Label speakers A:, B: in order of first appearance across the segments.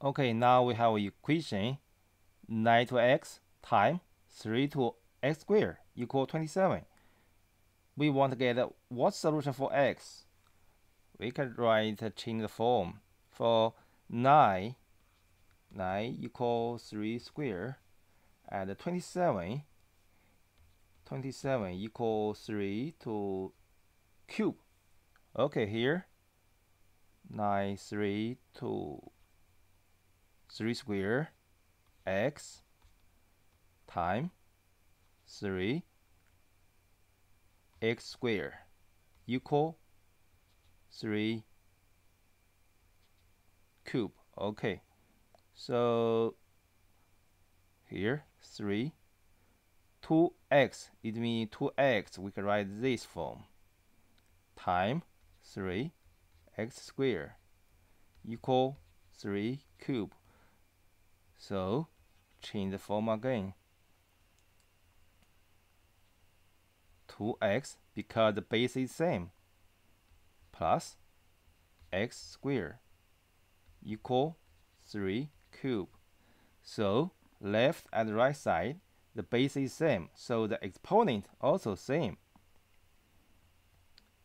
A: Okay, now we have equation 9 to x times 3 to x squared equal 27. We want to get what solution for x? We can write change the form for 9 9 equals 3 square and 27 27 equals 3 to cube okay here 9 3 to 3 square x time 3 x square equal 3 cube. Okay. So here 3 2x it means 2x we can write this form. Time 3 x squared equal 3 cube so change the form again 2x because the base is same plus x squared equal 3 cube. So left and right side, the base is same, so the exponent also same.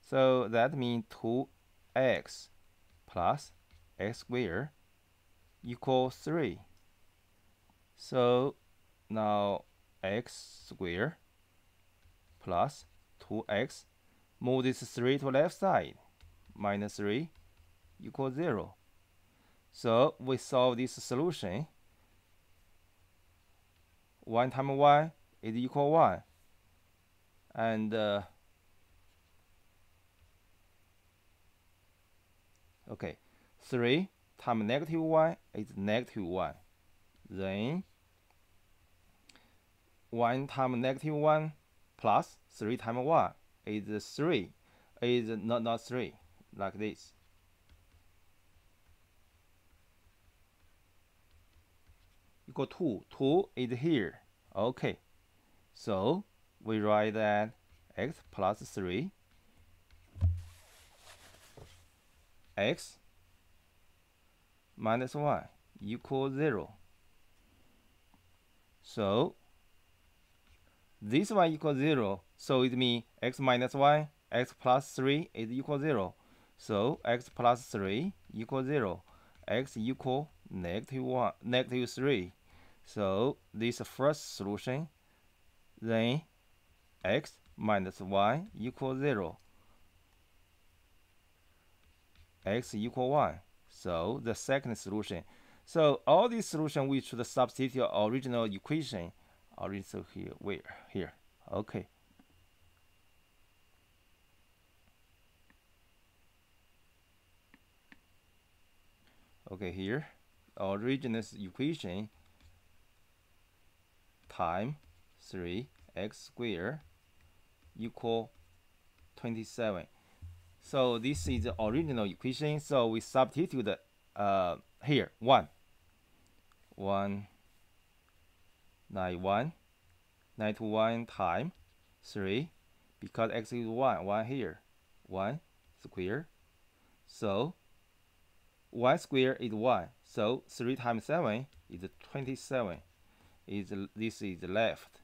A: So that means 2x plus x squared equals 3. So now x squared plus 2x, move this 3 to left side, minus 3 equals 0. So we solve this solution. 1 times 1 is equal 1. And uh, okay, 3 times negative 1 is negative 1. Then 1 times negative 1 plus 3 times 1 is 3. Is not, not 3, like this. equal 2. 2 is here. Okay. So we write that x plus 3 x minus 1 equals 0. So this one equals 0. So it means x minus 1, x plus 3 is equal 0. So x plus 3 equals 0. x equal negative 1, negative 3. So this first solution, then x minus 1 equals 0. x equal 1. So the second solution. So all these solutions we should substitute original equation. Original here, where? Here. Okay. Okay, here, original equation time 3 x squared equal 27. So this is the original equation. So we substitute uh, here 1. 1 9 1 9 to 1 time 3 because x is 1 1 here 1 square. So 1 square is 1 so 3 times 7 is 27 is this is the left.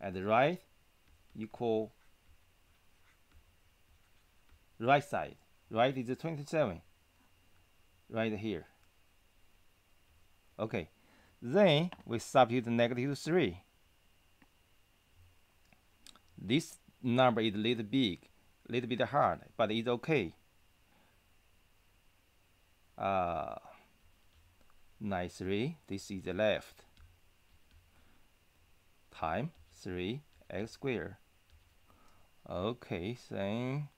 A: And the right equal right side right is 27 right here. Okay then we substitute negative 3 this number is a little big little bit hard but it's okay. Uh, 9 3 this is the left. Time 3 x squared. Okay, then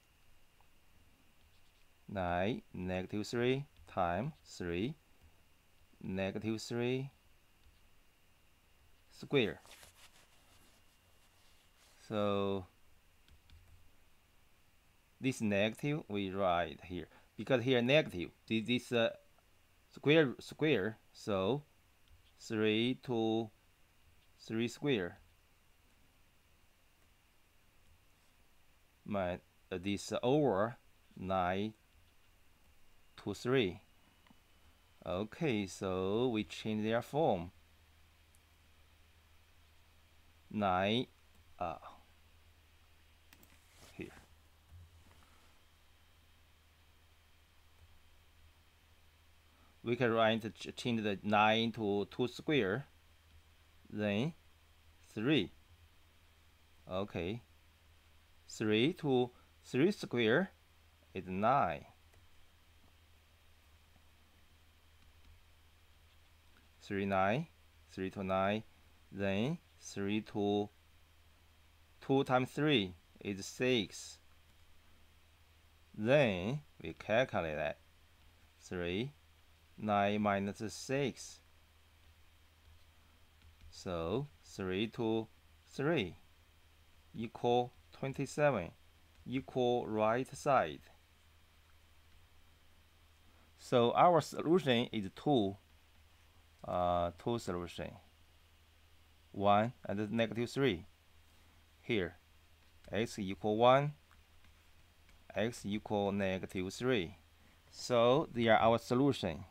A: 9 negative 3 times 3 negative 3 square. So this negative we write here because here negative this is uh, square square so 3 to 3 square my uh, this over 9 to 3 Okay, so we change their form. 9 uh, here. We can write change the 9 to 2 square, then 3. Okay. 3 to 3 square is 9. 3 9 3 to 9 then 3 to 2 times 3 is 6 then we calculate that. 3 9 minus 6 so 3 to 3 equal 27 equal right side. So our solution is 2 uh, two solution. One and negative three. Here, x equal one, x equal negative three. So they are our solution.